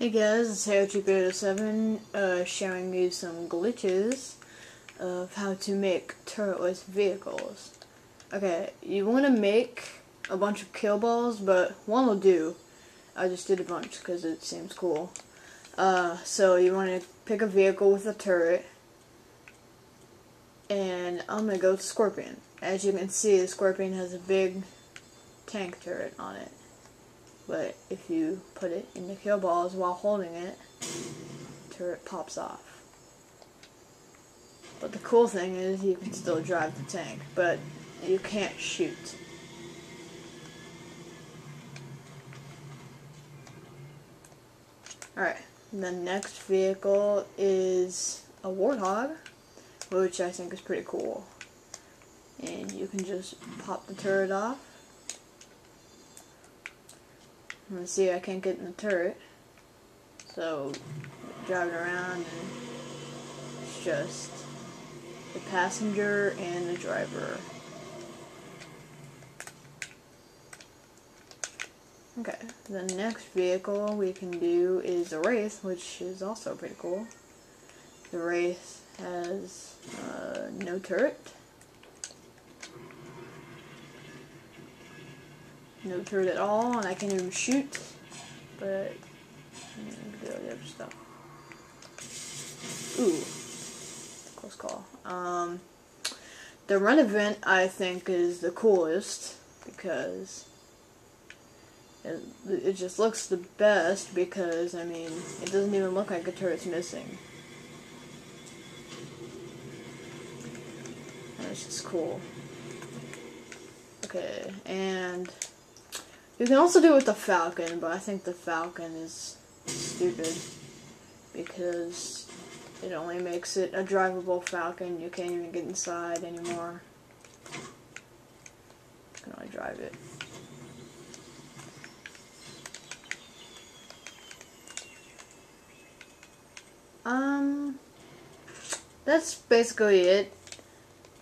Hey guys, it's HairTube7 uh, showing you some glitches of how to make turretless vehicles. Okay, you want to make a bunch of kill balls, but one will do. I just did a bunch because it seems cool. Uh, so you want to pick a vehicle with a turret, and I'm going to go with Scorpion. As you can see, the Scorpion has a big tank turret on it but if you put it in the kill balls while holding it, turret pops off. But the cool thing is you can still drive the tank, but you can't shoot. Alright, the next vehicle is a Warthog, which I think is pretty cool. And you can just pop the turret off Let's see, I can't get in the turret. So, driving around and it's just the passenger and the driver. Okay, the next vehicle we can do is a Wraith, which is also pretty cool. The Wraith has uh, no turret. No turret at all, and I can't even shoot, but do the other stuff. Ooh, close call. Um, the Revenant I think is the coolest because it, it just looks the best because I mean it doesn't even look like a turret's missing. That's just cool. Okay, and you can also do it with the Falcon, but I think the Falcon is stupid because it only makes it a drivable Falcon. You can't even get inside anymore. You can only drive it. Um, that's basically it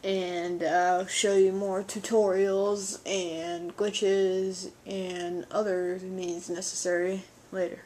and I'll show you more tutorials and glitches and other means necessary later.